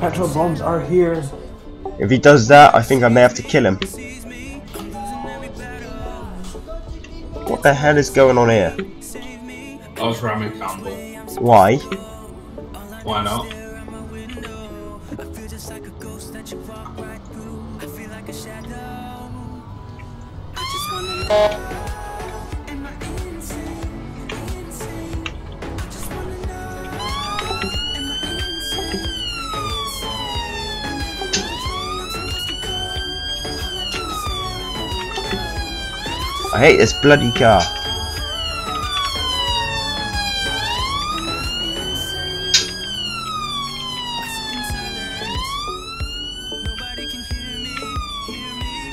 Petrol bombs are here. If he does that, I think I may have to kill him. What the hell is going on here? I was ramming Campbell. Why? Why not? I hate this bloody car.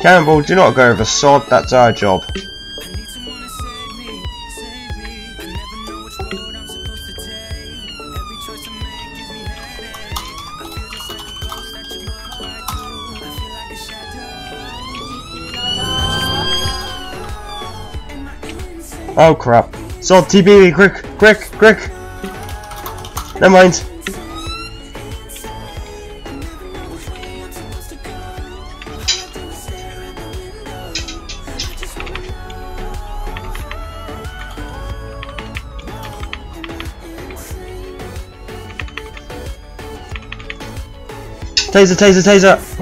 Campbell, do not go over sod, that's our job. Oh crap. Sod, TB quick, quick, quick! Never mind. Taser, taser, taser!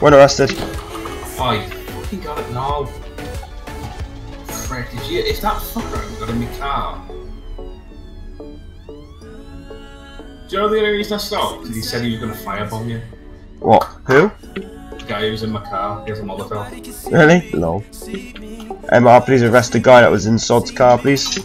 When arrested. Oh, you fucking got it now. Frick, did you? If that fucker got in my car. Do you know the only reason I stopped? Because he said he was going to firebomb you. What? Who? The guy who was in my car, he has a Molotov. Really? No. MR, please arrest the guy that was in Sod's car, please.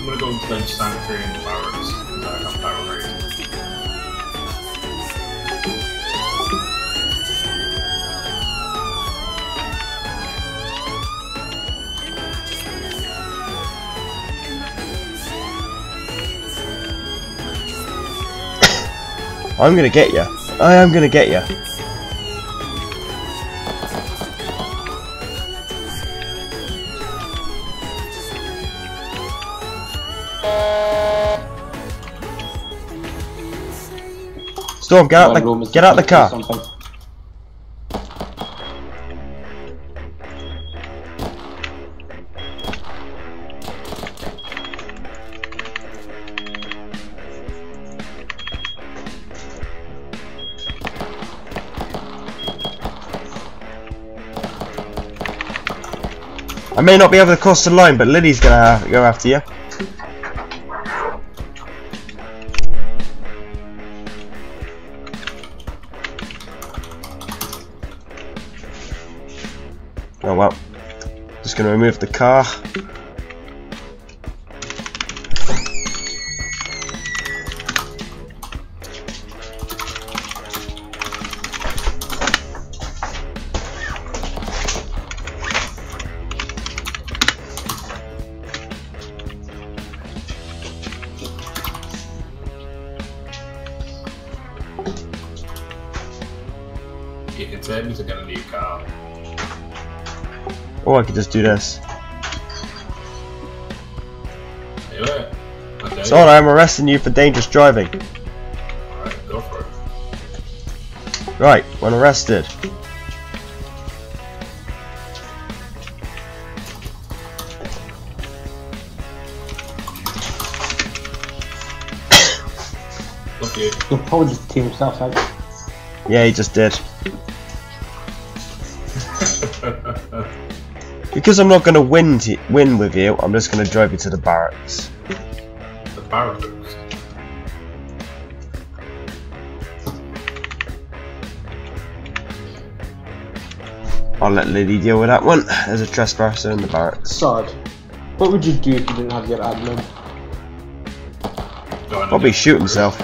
I'm to go and Sanctuary in the barracks. I have barrel raising. I'm gonna get you. I am gonna get you. Storm, get out the get out the car. I may not be able to cross the line, but Lily's gonna go after you. Oh well. Just gonna remove the car. Can tell me to get a car. Or I could just do this. Do it. Okay. So I'm arresting you for dangerous driving. Alright, go for it. Right, when arrested. Look you. He'll probably just team himself out. Yeah, he just did. Because I'm not going to win t win with you, I'm just going to drive you to the barracks. the barracks. I'll let Lily deal with that one. There's a trespasser in the barracks. Sod. What would you do if you didn't have your admin? Go Probably shoot himself.